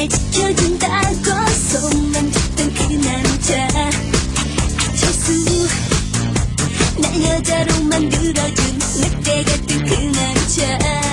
날 지켜준다고 손만 잡던 그 남자. 철수 날 여자로 만들어준 늑대 같은 그 남자.